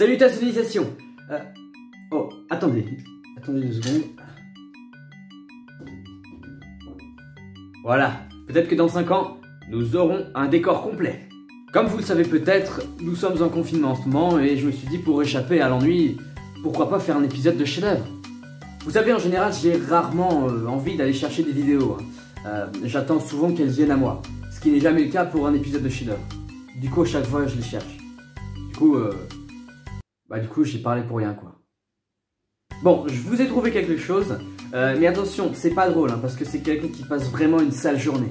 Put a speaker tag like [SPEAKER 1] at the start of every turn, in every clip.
[SPEAKER 1] Salutations euh, Oh, attendez. Attendez deux secondes. Voilà. Peut-être que dans 5 ans, nous aurons un décor complet. Comme vous le savez peut-être, nous sommes en confinement en ce moment et je me suis dit pour échapper à l'ennui, pourquoi pas faire un épisode de chef-d'œuvre Vous savez, en général, j'ai rarement euh, envie d'aller chercher des vidéos. hein. Euh, J'attends souvent qu'elles viennent à moi, ce qui n'est jamais le cas pour un épisode de chef-d'œuvre. Du coup, à chaque fois, je les cherche. Du coup, euh, bah du coup, j'ai parlé pour rien, quoi. Bon, je vous ai trouvé quelque chose, euh, mais attention, c'est pas drôle, hein, parce que c'est quelqu'un qui passe vraiment une sale journée.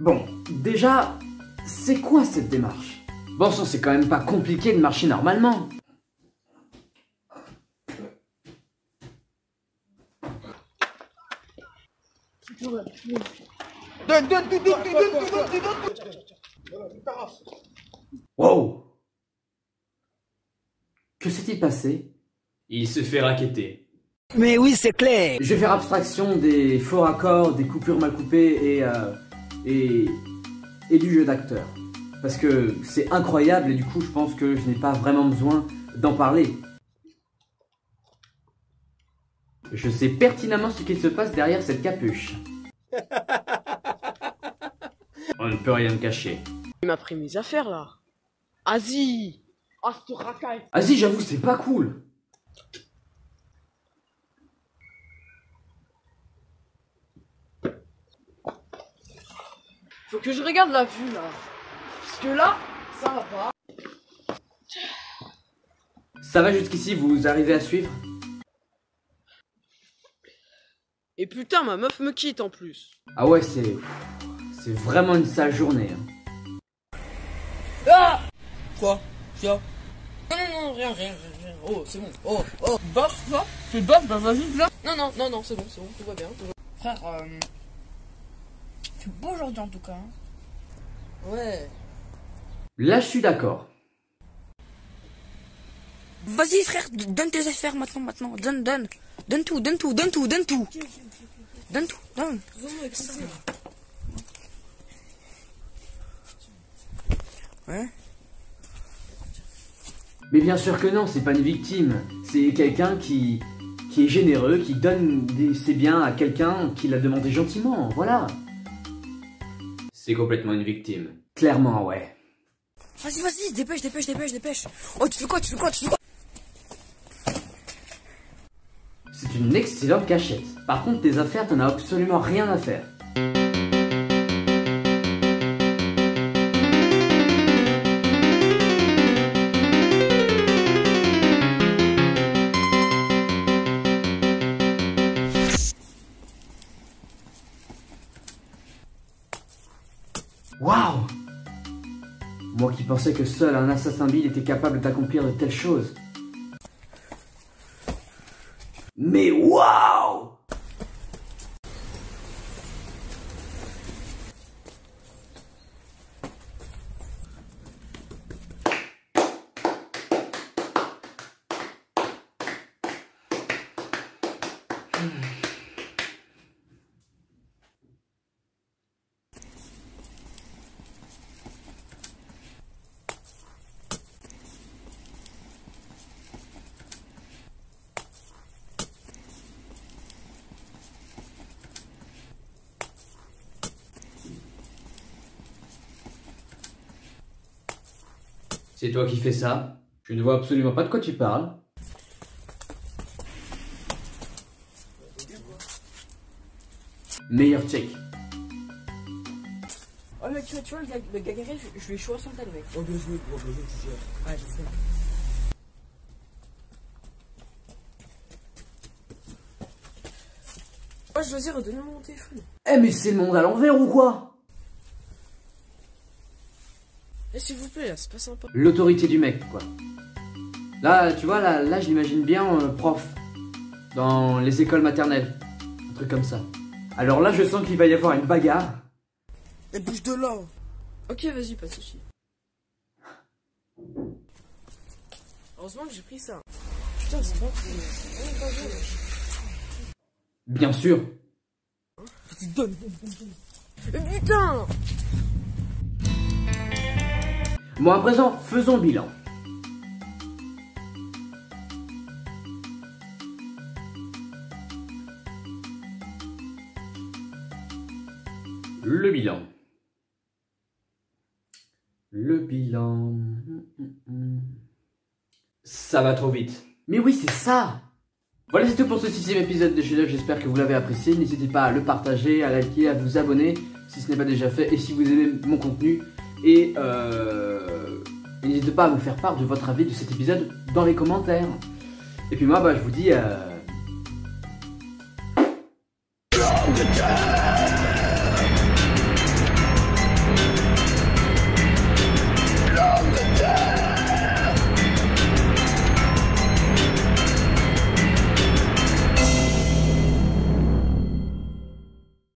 [SPEAKER 1] Bon, déjà, c'est quoi cette démarche? Bon sang, c'est quand même pas compliqué de marcher normalement. Wow Que s'est-il passé? Il se fait raqueter.
[SPEAKER 2] Mais oui, c'est clair.
[SPEAKER 1] Je vais faire abstraction des faux raccords, des coupures mal coupées et, euh, et, et du jeu d'acteur. Parce que c'est incroyable et du coup je pense que je n'ai pas vraiment besoin d'en parler. Je sais pertinemment ce qu'il se passe derrière cette capuche. On ne peut rien me cacher.
[SPEAKER 3] Il m'a pris mes affaires là. Asie
[SPEAKER 1] si, j'avoue, c'est pas cool.
[SPEAKER 3] Faut que je regarde la vue là. Parce que là, ça va pas.
[SPEAKER 1] Ça va jusqu'ici, vous arrivez à suivre?
[SPEAKER 3] Et putain, ma meuf me quitte en plus.
[SPEAKER 1] Ah ouais, c'est... C'est vraiment une sale journée. hein.
[SPEAKER 4] Ah Quoi? Tiens. Non, non, non, rien, rien, rien, rien. Oh, c'est bon. Oh, oh. Bof, ça Tu bah vas-y, là.
[SPEAKER 3] Non, non, non, non, c'est bon, c'est bon, tout va bien. tout va-
[SPEAKER 4] Frère, euh... Tu es beau aujourd'hui en tout cas. hein.
[SPEAKER 3] Ouais.
[SPEAKER 1] Là, je suis d'accord.
[SPEAKER 4] Vas-y, frère, donne tes affaires maintenant, maintenant. Donne, donne. Donne tout, donne tout, donne tout, donne tout. Donne tout, donne. Ouais.
[SPEAKER 1] Mais bien sûr que non, c'est pas une victime. C'est quelqu'un qui... qui est généreux, qui donne des- ses biens à quelqu'un qui l'a demandé gentiment, voilà. C'est complètement une victime. Clairement, ouais.
[SPEAKER 4] Vas-y, vas-y, dépêche, dépêche, dépêche, dépêche. Oh, tu fais quoi, tu fais quoi, tu fais quoi?
[SPEAKER 1] C'est une excellente cachette. Par contre, tes affaires, t'en as absolument rien à faire. Waouh Moi qui pensais que seul un assassin Bill était capable d'accomplir de telles choses. Mais waouh C'est toi qui fais ça Je ne vois absolument pas de quoi tu parles. Meilleur check.
[SPEAKER 4] Oh, mais tu vois, tu vois, le gars, le gars guerrier, je, je lui ai chaud à son tel, mec. Oh, bien joué, oh, bien joué, tu gères. Ouais, je sais.
[SPEAKER 3] Oh, je dois redonner mon téléphone.
[SPEAKER 1] Eh mais c'est le monde à l'envers ou quoi?
[SPEAKER 3] S'il vous plaît, là, c'est pas sympa.
[SPEAKER 1] L'autorité du mec, quoi. Là, tu vois, là, là je l'imagine bien euh, prof. Dans les écoles maternelles. Un truc comme ça. Alors là, je sens qu'il va y avoir une bagarre.
[SPEAKER 4] Et bouge de là.
[SPEAKER 3] Ok, vas-y, pas de soucis. Heureusement que j'ai pris ça. Putain, c'est grave.
[SPEAKER 1] Bien sûr.
[SPEAKER 4] Donne. Eh, Putain
[SPEAKER 1] Bon, à présent, faisons bilan. Le bilan. Le bilan. Ça va trop vite. Mais oui, c'est ça Voilà, c'est tout pour ce sixième épisode de Chef J'espère que vous l'avez apprécié. N'hésitez pas à le partager, à liker, à vous abonner si ce n'est pas déjà fait. Et si vous aimez mon contenu. Et euh, n'hésitez pas à me faire part de votre avis de cet épisode dans les commentaires. Et puis moi, bah, je vous dis... euh,